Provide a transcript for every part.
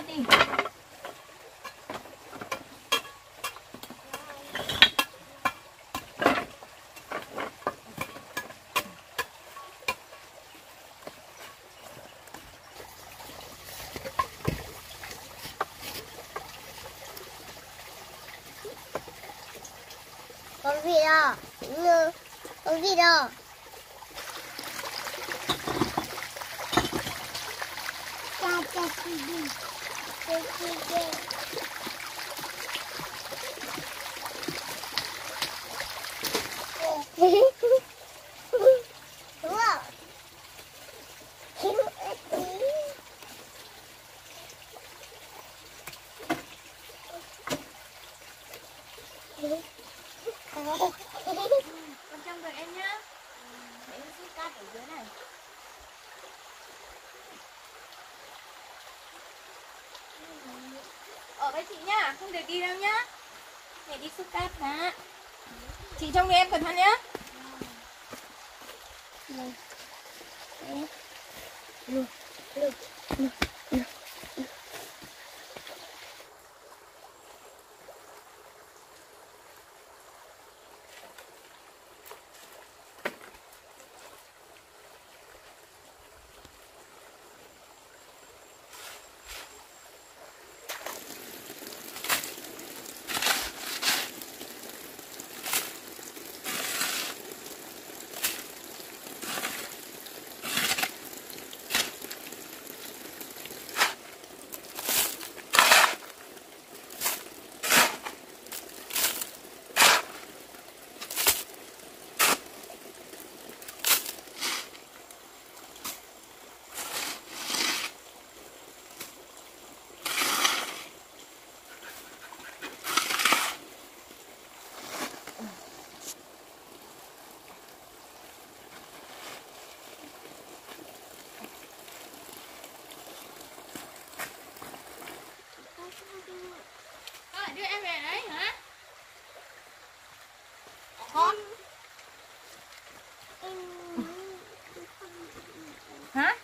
mek đi. Con vịt à? Con vịt à cha cha chi đi cha chi đi đúng không Con trông được em nhá. Để em xúc cát ở dưới này. Ở với chị nhá, không được đi đâu nhá. Mẹ đi xúc cát hả? Chị trông cho em cẩn thận nhá. Ờ, đưa em về đấy hả? Con. Hả?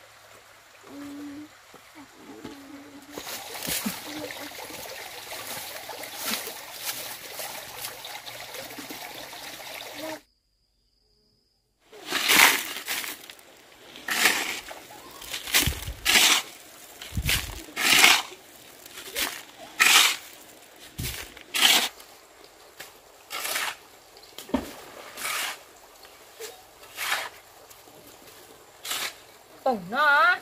Tủng nó.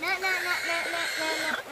nè nè nè nè nè nè nè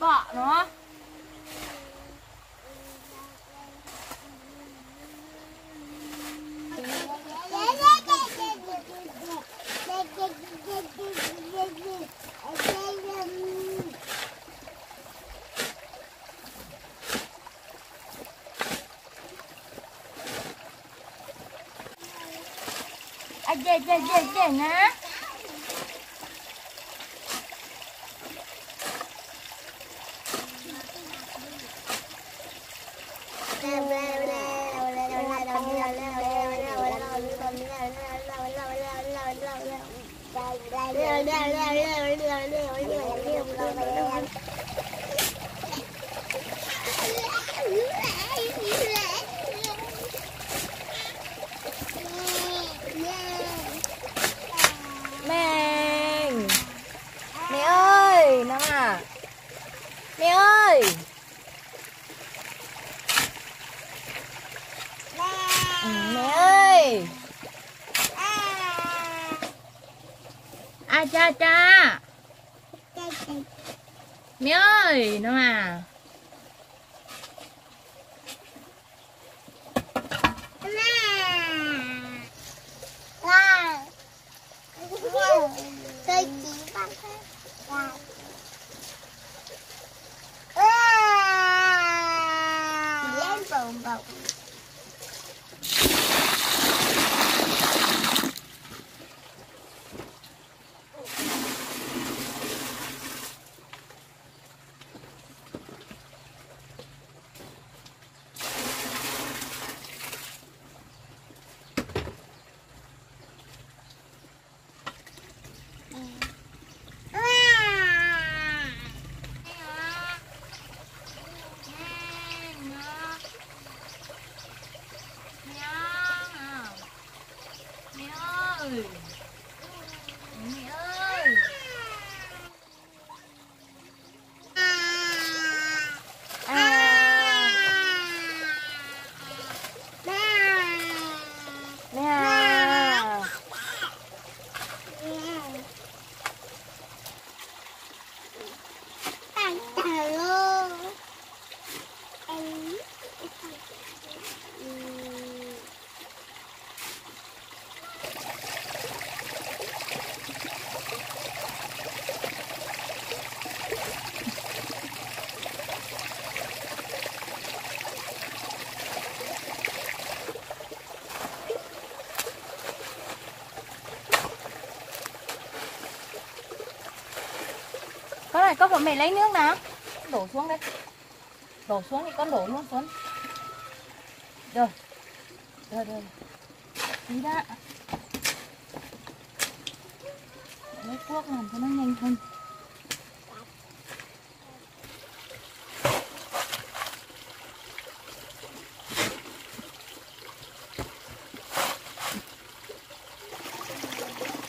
Ôi bọ nó ai dê dê nah dê nè Mèn Mẹ ơi Nó à Mẹ ơi Ừ, Mẹ ơi. À cha cha. Mẹ ơi Nó à con bọn mẹ lấy nước nào? Đổ xuống đây. Đổ xuống thì con đổ luôn xuống. Rồi. Rồi rồi. Tí đã. Lấy cuốc làm cho nó nhanh hơn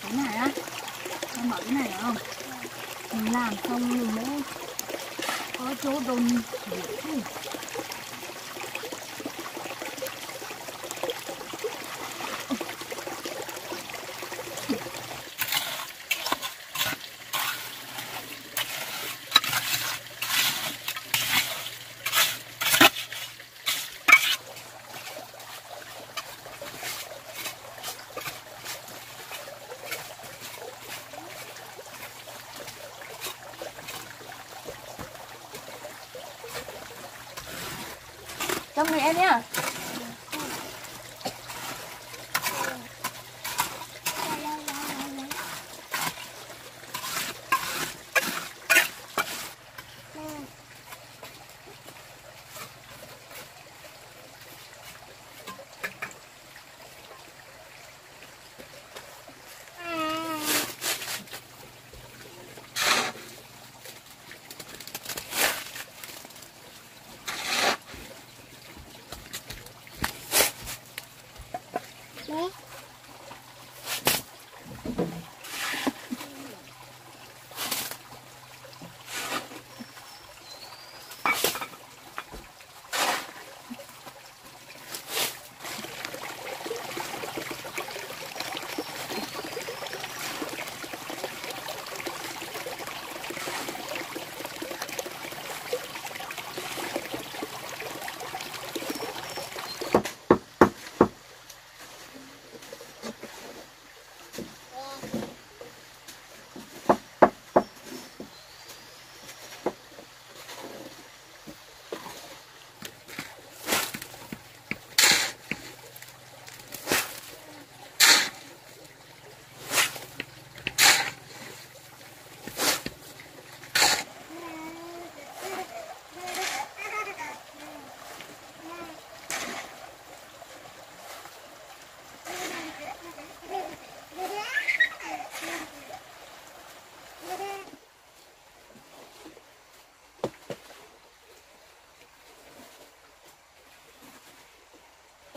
cái này á con mở cái này được không mình làm xong mình mới có chỗ đồn để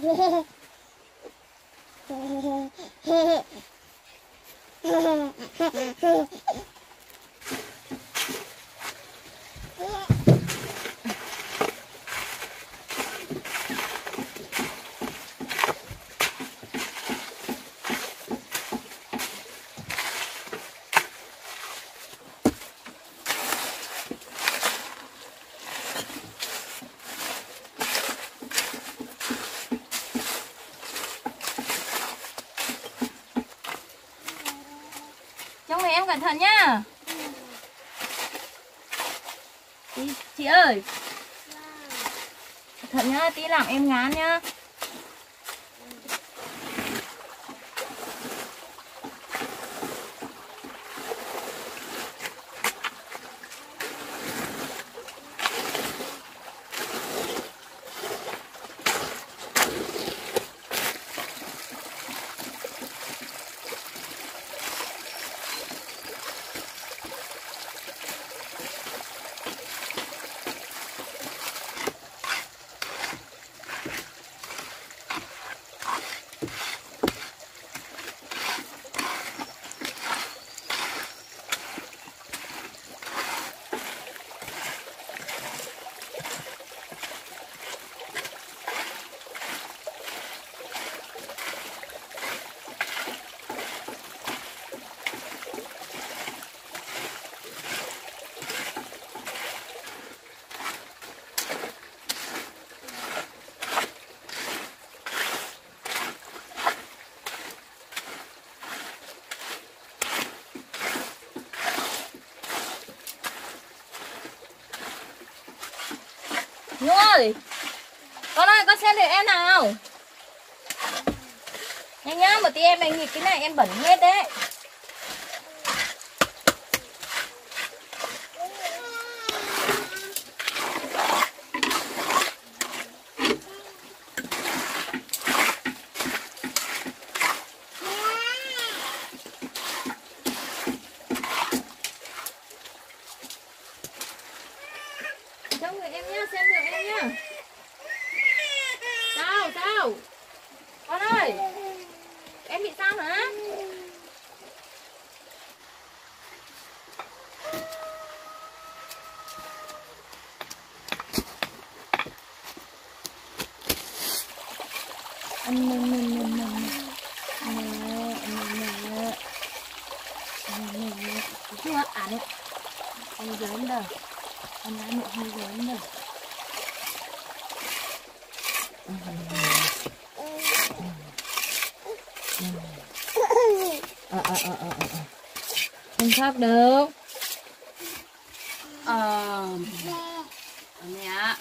Yeah. cẩn thận nhá. Chị, chị ơi. Cẩn thận nhá, tí làm em ngán nhá. Nhung ơi Con ơi, con xem được em nào. Nhanh nhá, một tí em này nghịch cái này em bẩn hết đấy. à, à, à, à, à. không khóc đâu ờ mẹ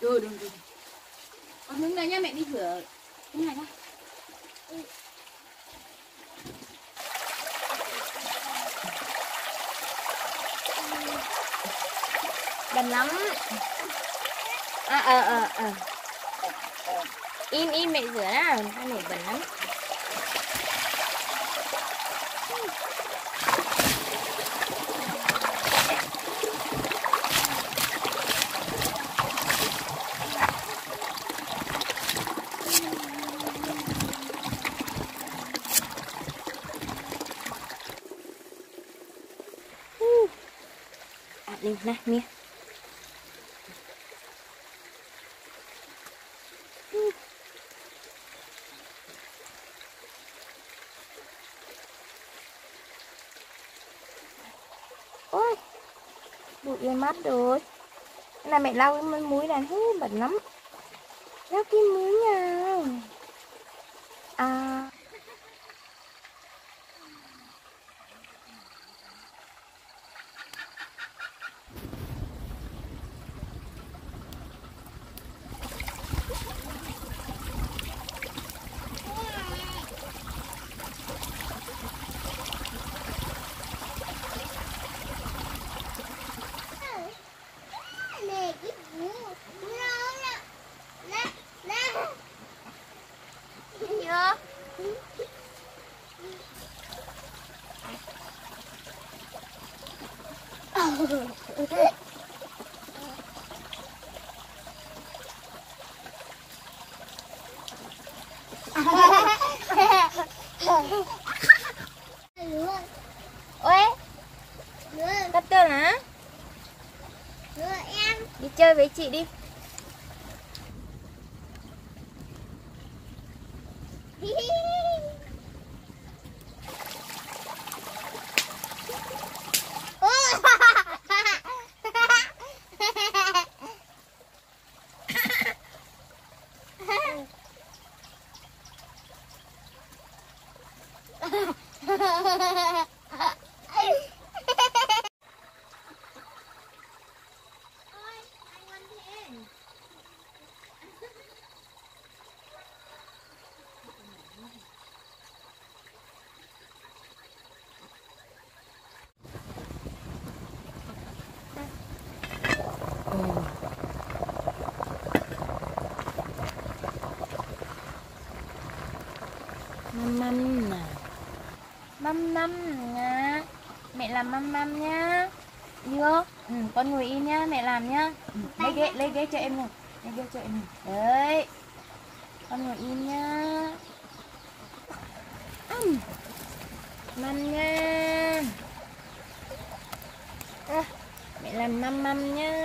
rồi con đứng đây nhá mẹ đi rửa. Cái này nhá. Đần lắm. À, ờ, ờ, ờ. Im, im mẹ rửa đó hai này bẩn lắm. À, đi, Ôi, bụi lên mắt rồi. Cái này mẹ lau cái muối này, hú, bẩn lắm. Lau cái muối nha. À. Nè, cái bú. Nó, nó, nó, nó. Chưa? Lửa, Ôi, tơ hả? lửa em. Đi chơi với chị đi. Măm măm nè Măm măm nha. Mẹ làm măm măm nhá. Dưa ừ, Con ngồi yên nhá, mẹ làm nhá. Ừ, Lấy ghế, lấy ghế cho em ngồi. Lấy ghế cho em ngồi. Đấy. Con ngồi yên nhá. Măm nha. À, Mẹ làm măm măm nhá.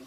Mẹ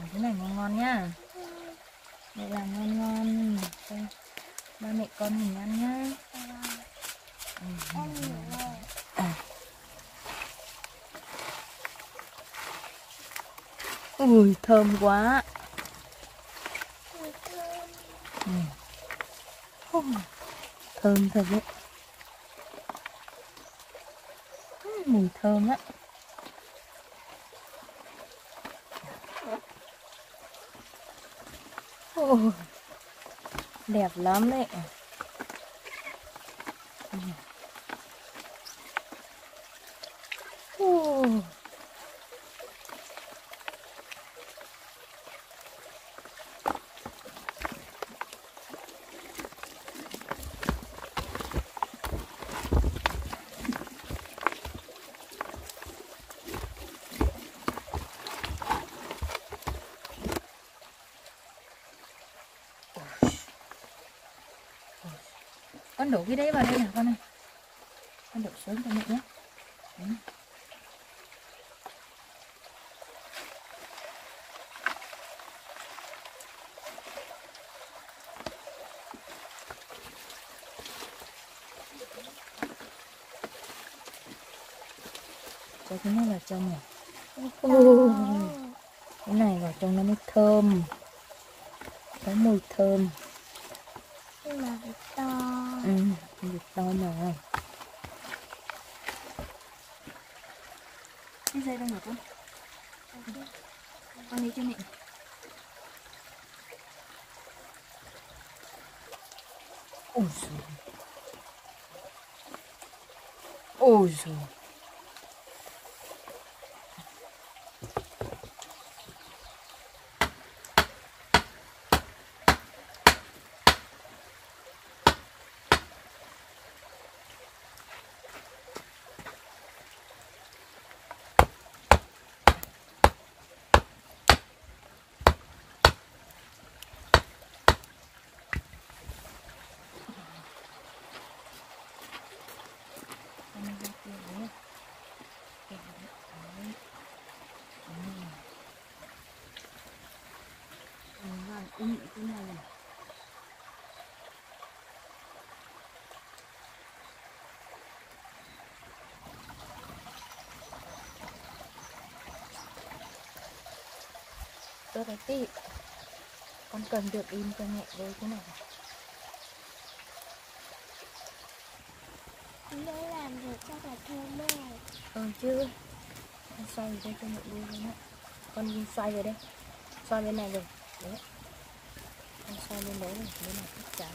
làm thế này ngon ngon nhá. Mẹ làm ngon ngon. Cho Ba mẹ con mình ăn nhá. Rồi. Ui thơm quá. Ừ, Thơm thật đấy. Ừ, Mùi thơm á Ồ, Đẹp lắm đấy Ừ. Ôi. con đổ cái đấy vào đây nè con này con đổ xuống cho mẹ nhé. Đấy. cho cái này vào trong này. Cái này vào trong nó mới thơm. Có mùi thơm Nhưng mà phải to. ừ vịt to mà cái dây đâu hả con con lấy cho mẹ ôi giời ôi giời ung cái này này. Tôi thấy tí con cần được in cho mẹ với cái này. Nó làm được cho cả thơm mẹ. ừ chứ con xoay về đây cho mẹ vui với mẹ. Con xoay về đây. Xoay bên này rồi. Đấy con xoay bên đấy này bên này thích trái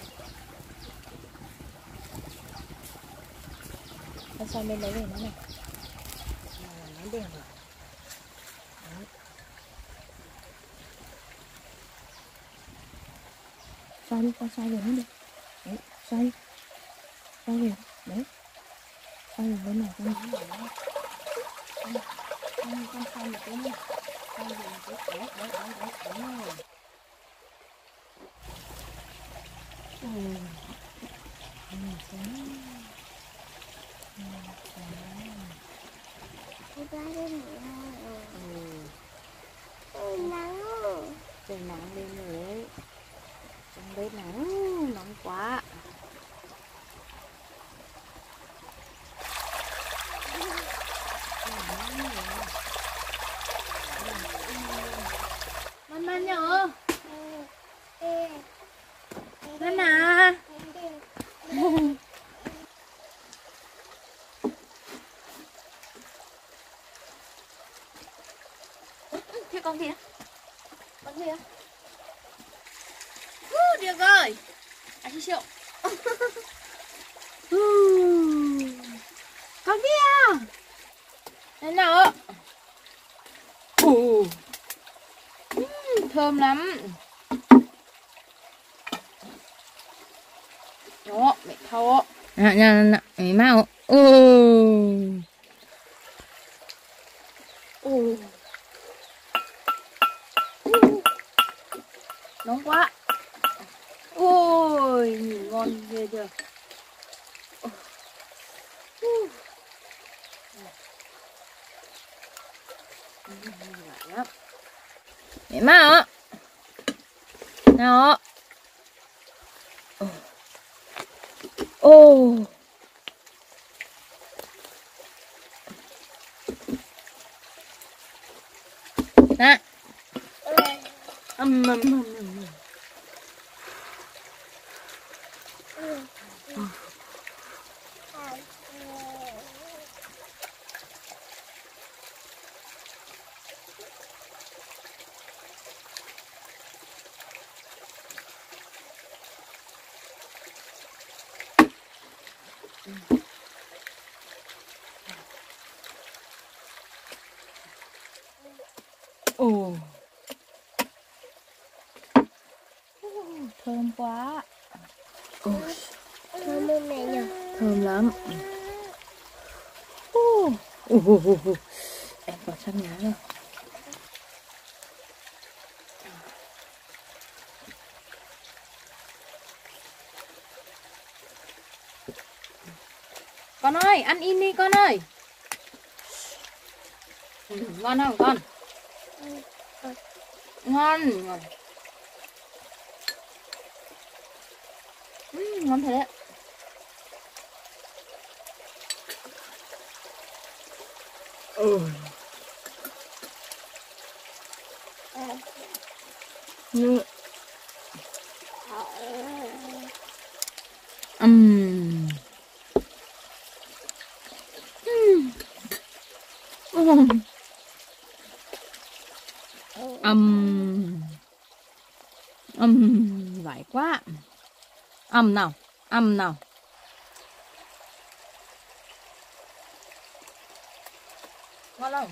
con xoay bên đấy về nó này. Là nó đèn rồi. Đấy. xoay đi, con xoay về nó đi. Đấy, xoay đi. Xoay về. Đấy. Xoay về bên này, con con con con xoay về cái này xoay về một cái đấy đấy đấy đấy đấy rồi Ừ. Ừ, xuống. Ừ, xuống. Cái ba lên nữa. Ừ, Ôi nắng trời nắng. Lên rồi trong bếp nắng. Con gì á? Con gì á? Uh, được rồi. À chị triệu. Con kia. Thế nào ạ? Ừm, Thơm lắm. Đó, mẹ thao Nè, nè, nè, mẹ mau. Ừ nhìn ngon ghê chưa? Mẹ má ạ. Nào Thơm quá Ôi. Thơm không mẹ nhỉ? Thơm lắm uh. Uh, uh, uh. Em còn sắp nhá rồi Con ơi, ăn im đi con ơi ừ, Ngon không con? Ừ, ngon, ngon ngon thế đấy ừ. Ờ. nhưng I'm now. I'm now. Hello.